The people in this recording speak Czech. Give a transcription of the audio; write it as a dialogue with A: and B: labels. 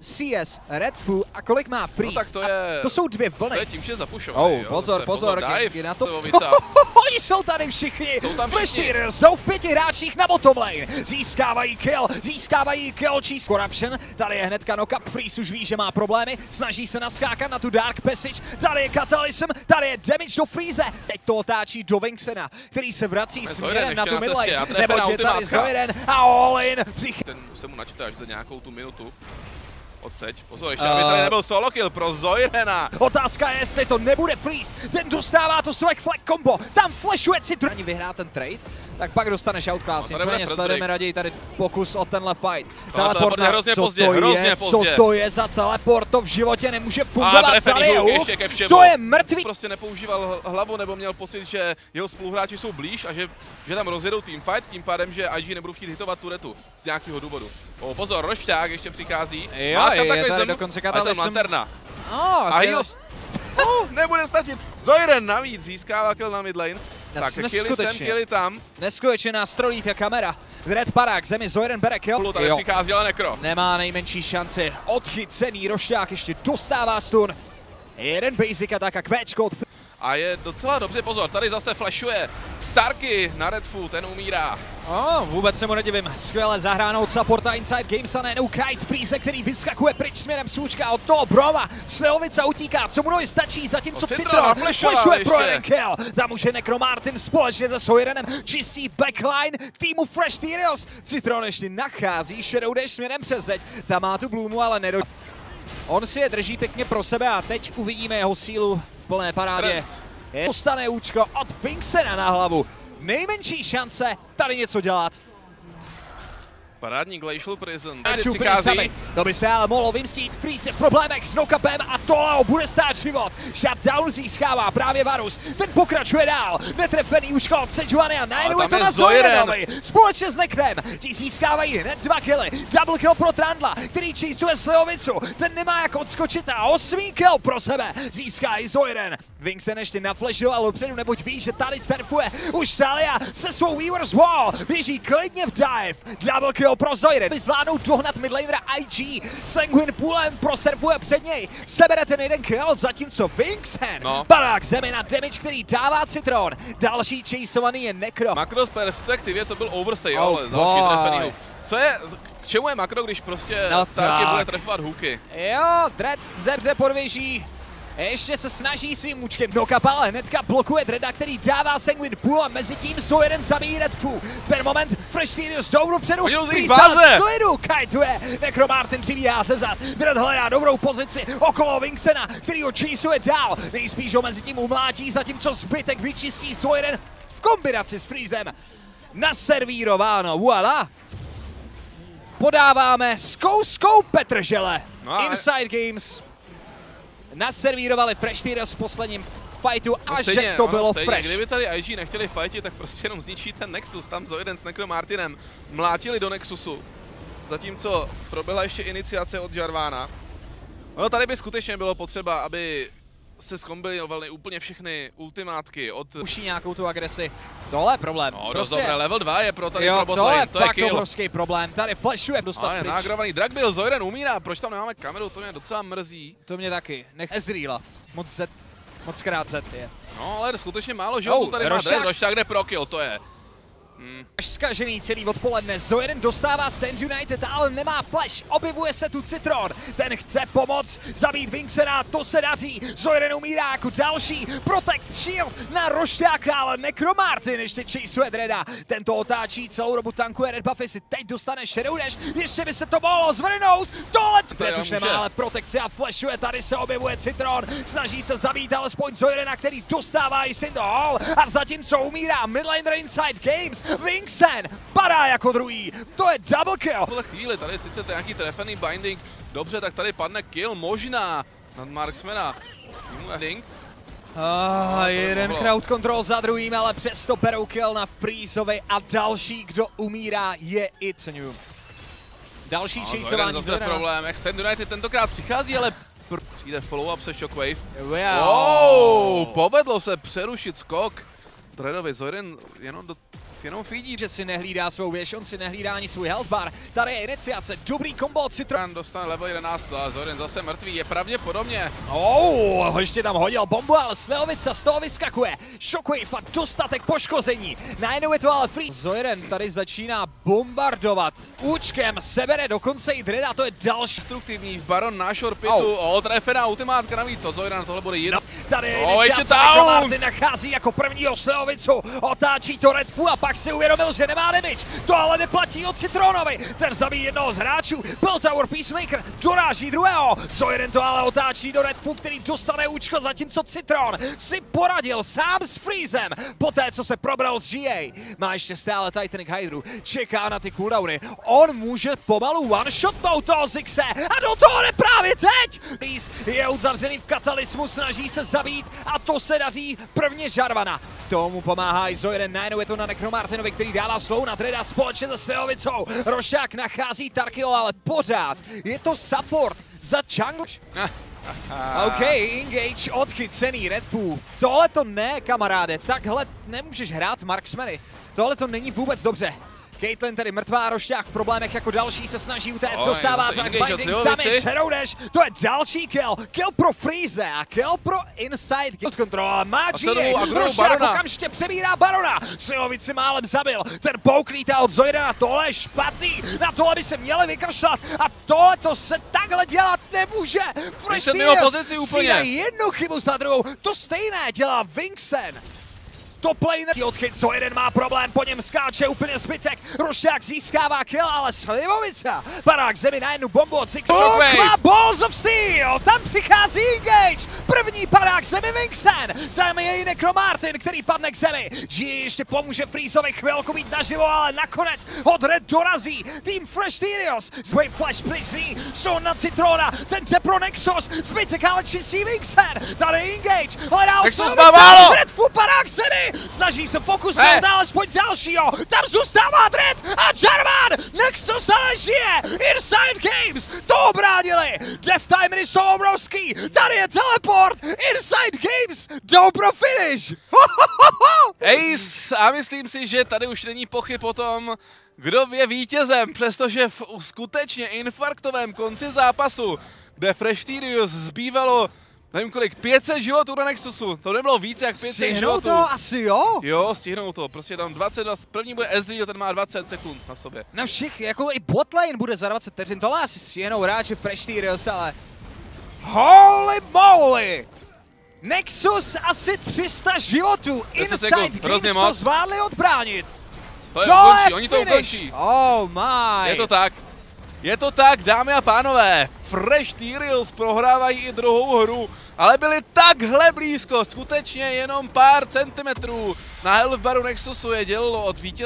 A: CS, Redfu a kolik má Freeze?
B: No tak to
A: A
B: je-
A: to jsou dvě
B: To
A: vlny.
B: je tím, že zapušovaný,
A: Oh,
B: jo.
A: pozor,
B: Zase
A: pozor,
B: dive,
A: Genki na to. Oni jsou tady všichni.
B: Jsou tam
A: Flash
B: všichni.
A: Tearers jsou v pěti hráčích na bottom lane. Získávají kill, získávají kill číslo Corruption. Tady je hnedka knock-up, Freeze už ví, že má problémy. Snaží se naskákat na tu Dark Passage. Tady je Catalysm, tady je damage do Freeze. Teď to otáčí do Vinksena, který se vrací směrem na tu
B: na
A: mid
B: cestě a
A: lane.
B: trefená
A: Neboť je tady. Zoiren a all in. Přich...
B: Ten se mu načte až za nějakou tu minutu. Od teď. Pozor, ještě aby tady nebyl solo kill pro Zoirena.
A: Otázka je, jestli to nebude freeze. Ten dostává to swag flag combo. Tam flashuje Citron. Ani vyhrá ten trade, tak pak dostane shout class.
B: No,
A: Nicméně sledujeme raději tady pokus o tenhle fight.
B: teleport je hrozně
A: co
B: pozdě,
A: to
B: hrozně
A: je,
B: pozdě.
A: co to je za teleport, to v životě nemůže
B: A
A: fungovat. Tady co je mrtvý.
B: Prostě nepoužíval hlavu nebo měl pocit, že jeho spoluhráči jsou blíž a že, že tam rozjedou teamfight, tím pádem, že IG nebudou chtít hitovat turetu z nějakého důvodu. O, pozor, Rošťák ještě přichází.
A: Jo,
B: Má tam
A: je
B: takový
A: tady
B: zem,
A: dokonce
B: ale tam lanterna.
A: Oh,
B: A heal. Uh, nebude stačit. Zoiren navíc získává kill na midlane. Tak, killy sem,
A: neskutečně.
B: killy tam.
A: Neskutečně nás trolí ta kamera. Red Parák, zemi Zoiren bere kill.
B: Pulu tady
A: Jo.
B: přichází, ale nekro.
A: Nemá nejmenší šanci. Odchycený rošťák ještě dostává stun. Jeden basic attack a kvéčko od
B: A je docela dobře, pozor, tady zase flashuje. Tarky na Redfu, ten umírá.
A: Oh, vůbec se mu nedivím. Skvěle zahráno od supporta Inside Games a najednou Kite Freeze, který vyskakuje pryč směrem Sůčka od toho Broma. Sleovica utíká, co mu nohy stačí, zatímco
B: Citron naflashoval
A: flashuje pro jeden kill. Tam už je Necro Martin společně se Soirenem čistí backline týmu Fresh Tyrios. Citron ještě nachází Shadow Dash směrem přes zeď. Tam má tu Bloomu, ale nedo... On si je drží pěkně pro sebe a teď uvidíme jeho sílu v plné parádě.
B: Trent.
A: Je- Dostane účko od Finksena na hlavu. Nejmenší šance tady něco dělat.
B: Parádní Glacial Prison. Tady přichází.
A: To by se ale mohlo vymstít. Freeze je v problémech s knockupem a tohle ho bude stát život. Shutdown získává právě Varus. Ten pokračuje dál. Netrefený už od Sejuany a najednou
B: Ale
A: je to na
B: Zoiren.
A: Zoirenovi. Společně s Nekrem. Ti získávají hned dva killy. Double kill pro Trandla, který čísuje Slivovicu. Ten nemá jak odskočit a osmý kill pro sebe. Získá i Zoiren. Vincent ještě naflashoval dopředu, neboť ví, že tady surfuje už Salia se svou Weaver's Wall. Běží klidně v dive. Double kill pro Zoiren. By zvládnou dohnat midlanera IG. Sanguin půlem prosurfuje před něj. Sebere ten jeden kill, zatímco Vincent
B: No.
A: barák zemi na damage, který dává Citron. Další chaseovaný je Necro.
B: Makro z perspektivě to byl overstay,
A: Oh
B: ale další trefený. Co je, k čemu je makro, když prostě
A: No
B: Tarky bude trefovat hooky?
A: Jo, Dread zebře podvěží. Ještě se snaží svým účkem knock-up, ale hnedka blokuje Dreda, který dává Sanguin Pool a mezi tím Zojeden zabíjí Redfu. V ten moment Fresh Sirius jdou dopředu. V klidu, kajtuje. Necro Martin přibíhá ze zad. Dredd hledá dobrou pozici okolo Vinksena, který ho chaseuje dál. Nejspíš ho mezi tím umlátí, zatímco zbytek vyčistí Zojeden v kombinaci s Freezem. Naservírováno, voilà. Podáváme s kouskou Petržele.
B: No
A: Inside Games naservírovali Fresh Tears v posledním fightu a
B: No
A: že to bylo
B: stejně,
A: fresh.
B: Kdyby tady IG nechtěli fightit, tak prostě jenom zničí ten Nexus. Tam Zoiden s Necro Martinem mlátili do Nexusu. Zatímco proběhla ještě iniciace od Jarvána. Ono tady by skutečně bylo potřeba, aby se zkombinovaly úplně všechny ultimátky od...
A: Uší nějakou tu agresi. Tohle je problém.
B: No, dost dobré, level 2 je pro tady
A: jo,
B: pro
A: tohle
B: lane, to je
A: fakt
B: kill.
A: obrovský problém. Tady flashuje dostat
B: Ale
A: pryč.
B: nágrovaný drak byl, Zoiren umírá, proč tam nemáme kameru, to mě docela mrzí.
A: To mě taky. Nech Ezreala. Moc Z. Moc krát Z je.
B: No, ale skutečně málo, jo,
A: Oh,
B: tady má
A: Rošák
B: Dredd, Rošák jde pro kill, to je.
A: Až zkažený celý odpoledne. Zojeden dostává Stand United, ale nemá flash. Objevuje se tu Citron. Ten chce pomoct zabít Vinksena, to se daří. Zojeden umírá jako další. Protect Shield na rošťáka, ale Necromartin ještě chaseuje Dreda. Tento otáčí celou dobu tankuje Red Buffy, si teď dostane Shadow Dash. Ještě by se to mohlo zvrhnout. Tohle Dredd už nemá, ale protekce a flashuje. Tady se objevuje Citron. Snaží se zabít alespoň Zoirena, který dostává i Sinto Hall. A zatímco umírá midlaner Inside Games, Vincent padá jako druhý. To je double kill.
B: V chvíli tady sice to je nějaký trefený binding, dobře, tak tady padne kill, možná, nad Marksmana. Ding.
A: Ah, jeden
B: bylo.
A: crowd control za druhým, ale přesto berou kill na Freezeovi a další, kdo umírá, je It's New. Další
B: No,
A: no, chaseování
B: zase problémech, Stand United tentokrát přichází, ale pr- přijde follow-up se Shockwave.
A: Wow.
B: Wow, povedlo se přerušit skok. Dredovi Zorin jenom do jenom feedí.
A: že si nehlídá svou věž, on si nehlídá ani svůj health bar. Tady je iniciace, dobrý kombo od Citron.
B: Dostane level 11 a Zorin zase mrtvý, je pravděpodobně.
A: Oh, ještě tam hodil bombu, ale Sleovica z toho vyskakuje. Shockwave a dostatek poškození. Najednou je to ale free. Zoiren tady začíná bombardovat. Účkem sebere dokonce i Dreda, to je další.
B: Destruktivní Baron na Shorpitu,
A: Au.
B: oh. trefená ultimátka navíc od Zoira, tohle bude jedno.
A: No, tady je
B: Oh, ještě
A: iniciace,
B: down!
A: Martin nachází jako prvního Sleovicu, otáčí to Redfu a pak si uvědomil, že nemá damage. To ale neplatí od Citronovi, ten zabíjí jednoho z hráčů, byl Tower Peacemaker, doráží druhého. Zoiren to ale otáčí do Redfu, který dostane účko, zatímco Citron si poradil sám s Freezem. Poté, co se probral z GA, má ještě stále Titanic Hydru, čeká na ty cooldowny. On může pomalu one-shotnout toho Zixe a do toho jde právě teď! Freeze je uzavřený v katalismu, snaží se zabít a to se daří prvně Jarvana. Tomu pomáhá i Zoiren, najednou je to na Necromartinovi, který dává slow na Dreda společně se Silovicou. Rošák nachází Tarkio, ale pořád je to support za jungle. OK, engage odchycený Redfoo. Tohle to ne, kamaráde, takhle nemůžeš hrát Marksmany. Tohle to není vůbec dobře. Caitlyn tedy mrtvá, Rošťák v problémech jako další se snaží utéct,
B: Oj,
A: dostává binding, tam je
B: Silovici.
A: Shadow Dash, to je další kill, kill pro Freeze a kill pro Inside. Guild Control, má GA, Rošťák okamžitě přebírá Barona, Silovic si málem zabil, ten pouk lítá od Zoidana, tohle je špatný, na tohle by se měli vykašlat. A tohle to se takhle dělat nemůže. Fresh
B: pozici úplně.
A: jednu chybu za druhou, to stejné dělá Vincent. Top laner odchyt, co jeden má problém, po něm skáče úplně zbytek, Rošťák získává kill, ale Slivovica padá k zemi na jednu bombu od Six má Balls of Steel, tam přichází Engage, první padá k zemi Vincent, tam je i Necromartin, který padne k zemi, G ještě pomůže Freezeovi chvilku být naživo, ale nakonec od Red dorazí, tým Fresh Tyrios, Wave Flash pryčí, Stone na Citrona, ten jde pro Nexus, zbytek ale čistí Vincent, tady Engage, hledá
B: Nexus má málo.
A: Red fu padá k zemi, snaží se
B: Ne.
A: fokusovat alespoň dalšího, tam zůstává Dread a Jarvan, Nexus ale žije, Inside Games, to obránili, Death Timery jsou obrovský, tady je teleport, Inside Games, jdou pro finish.
B: Ace a myslím si, že tady už není pochyb o tom, kdo je vítězem, přestože v skutečně infarktovém konci zápasu, kde Fresh Tyrius zbývalo, nevím kolik, 500 životů na Nexusu, to nebylo více jak 500
A: Stihnou
B: životů.
A: to asi jo.
B: Jo, stihnou to, prostě tam 20, první bude Ezreal, ten má 20 sekund na sobě.
A: Na všech, jako i botlane bude za 20 vteřin, tohle asi stihnou hráči Fresh Tyrios, ale... Holy moly! Nexus asi 300 životů,
B: 10
A: Inside Games to zvládli odbránit.
B: To je
A: To
B: ukončí, oni to ukončí.
A: Oh my.
B: Je to tak. Je to tak, dámy a pánové. Fresh Tyrios prohrávají i druhou hru, ale byli takhle blízko, skutečně jenom pár centimetrů. Na health baru Nexusu je dělilo od vítěze.